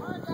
Bye,